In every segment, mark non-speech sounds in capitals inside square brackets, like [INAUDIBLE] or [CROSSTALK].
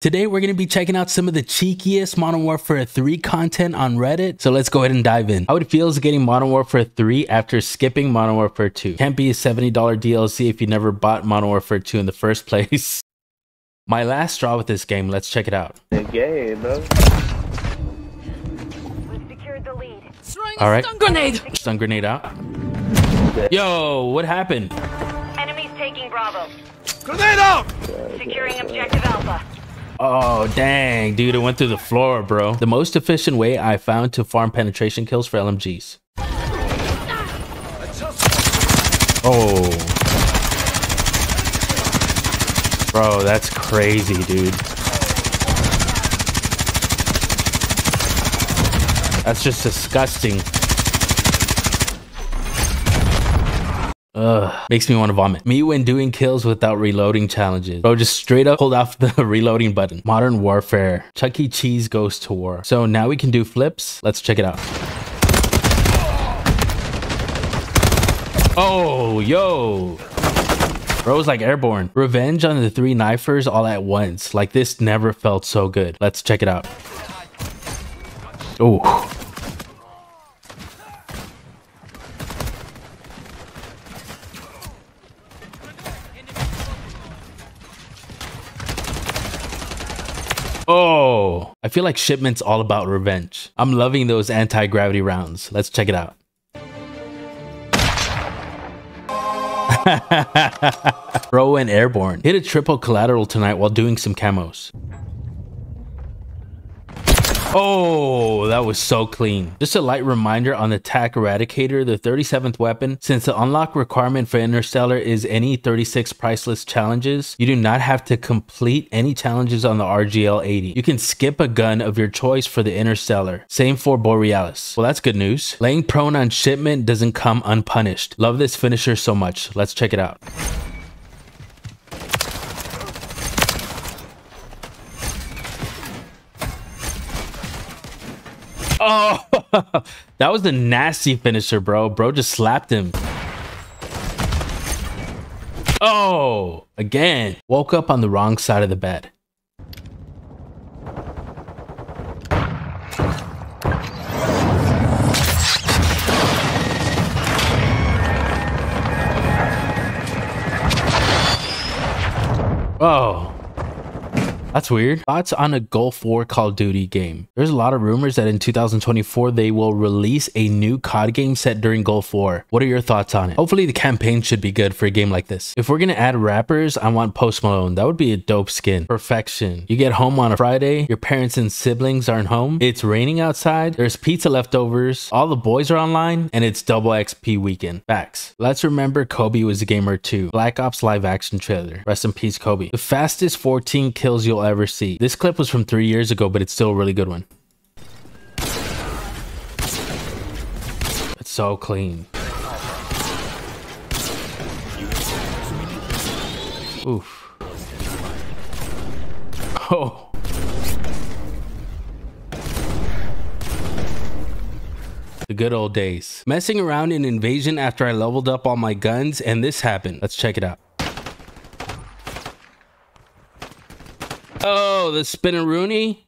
Today we're going to be checking out some of the cheekiest Modern Warfare 3 content on Reddit. So let's go ahead and dive in. How it feels getting Modern Warfare 3 after skipping Modern Warfare 2. Can't be a $70 DLC if you never bought Modern Warfare 2 in the first place. [LAUGHS] My last straw with this game, let's check it out. The game, bro. Secured the lead. All right. Stun grenade! Stun grenade out. Yo, what happened? Enemies taking Bravo. Grenade out! Securing objective Alpha. Oh, dang, dude, it went through the floor, bro. The most efficient way I found to farm penetration kills for LMGs. Oh. Bro, that's crazy, dude. That's just disgusting. Ugh, makes me want to vomit. Me when doing kills without reloading challenges. Bro, just straight up hold off [LAUGHS] the reloading button. Modern Warfare. Chuck E. Cheese goes to war. So now we can do flips. Let's check it out. Oh, yo. Bro's like airborne. Revenge on the three knifers all at once. Like this never felt so good. Let's check it out. Oh. Oh, I feel like Shipment's all about revenge. I'm loving those anti-gravity rounds. Let's check it out. [LAUGHS] Bro and airborne. Hit a triple collateral tonight while doing some camos. Oh, that was so clean. Just a light reminder on the TAC Eradicator, the 37th weapon. Since the unlock requirement for Interstellar is any 36 priceless challenges, you do not have to complete any challenges on the RGL 80. You can skip a gun of your choice for the Interstellar. Same for Borealis. Well, that's good news. Laying prone on shipment doesn't come unpunished. Love this finisher so much. Let's check it out. Oh, [LAUGHS] that was the nasty finisher, bro. Bro just slapped him. Oh, again. Woke up on the wrong side of the bed. Oh. That's weird. Thoughts on a Gulf War Call of Duty game? There's a lot of rumors that in 2024 they will release a new COD game set during Gulf War. What are your thoughts on it? Hopefully the campaign should be good for a game like this. If we're gonna add rappers, I want Post Malone. That would be a dope skin. Perfection. You get home on a Friday, your parents and siblings aren't home, it's raining outside, there's pizza leftovers, all the boys are online, and it's double XP weekend. Facts. Let's remember Kobe was a gamer too. Black Ops live action trailer. Rest in peace, Kobe. The fastest 14 kills you'll ever see. This clip was from three years ago, but it's still a really good one. It's so clean. Oof. [LAUGHS] Oh. The good old days. Messing around in Invasion after I leveled up all my guns and this happened. Let's check it out. Oh, the Spinneroonie.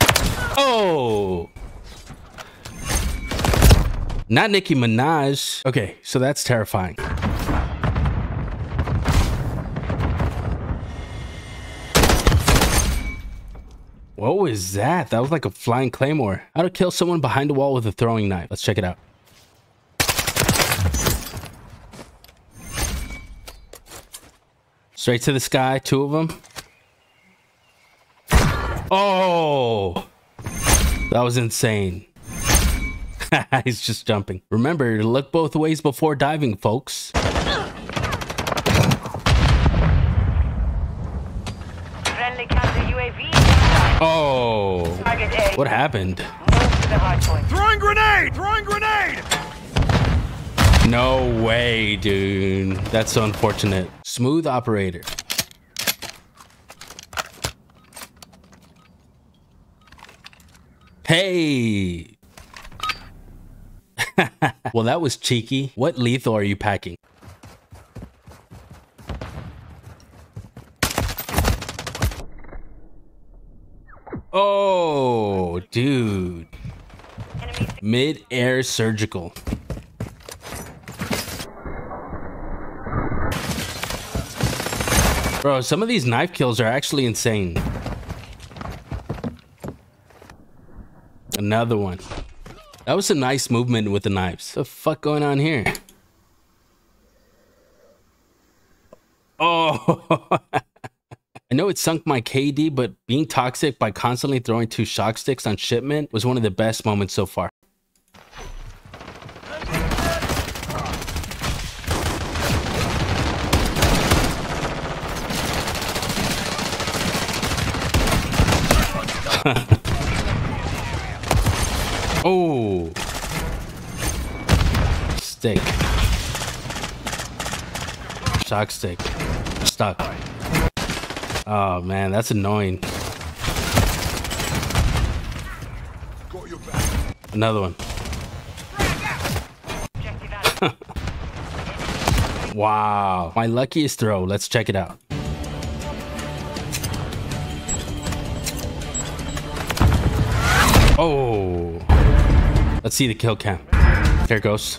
Oh. Not Nicki Minaj. Okay, so that's terrifying. What was that? That was like a flying claymore. How to kill someone behind a wall with a throwing knife. Let's check it out. Straight to the sky, two of them. Oh, that was insane. [LAUGHS] He's just jumping. Remember to look both ways before diving, folks. Friendly counter UAV. Oh, what happened? Move to the hard point. Throwing grenade! Throwing grenade! No way, dude. That's so unfortunate. Smooth operator. Hey. [LAUGHS] well, that was cheeky. What lethal are you packing? Oh, dude. Mid-air surgical. Bro, some of these knife kills are actually insane. Another one. That was a nice movement with the knives. What the fuck going on here? Oh. [LAUGHS] I know it sunk my KD, but being toxic by constantly throwing two shock sticks on shipment was one of the best moments so far. [LAUGHS] oh. Stick. Shock stick. Stuck. Oh man, that's annoying. Another one. [LAUGHS] Wow. My luckiest throw. Let's check it out. Oh. Let's see the kill cam. There it goes.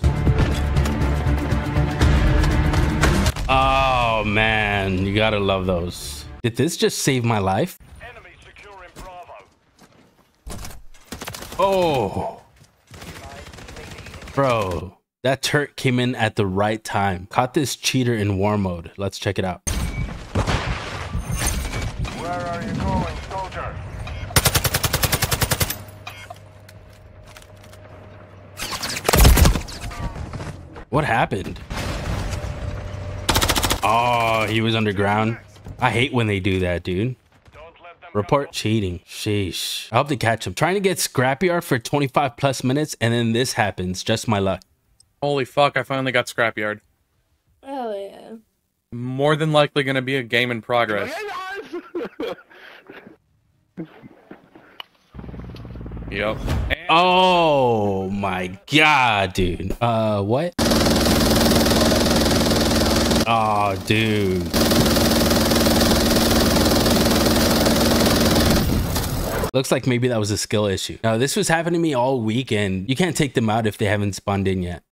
Oh man, you gotta love those. Did this just save my life? Enemy securing Bravo. Oh. Bro, that turret came in at the right time. Caught this cheater in war mode. Let's check it out. Where are you going, soldier? What happened? Oh, he was underground. I hate when they do that, dude. Don't let them Report cheating. Sheesh. I hope they catch him. Trying to get Scrapyard for 25 plus minutes, and then this happens. Just my luck. Holy fuck, I finally got Scrapyard. Hell yeah. More than likely gonna be a game in progress. [LAUGHS] Yep. And Oh my god, dude. Uh, what? Oh, dude. Looks like maybe that was a skill issue. Now, this was happening to me all weekend. you can't take them out if they haven't spawned in yet.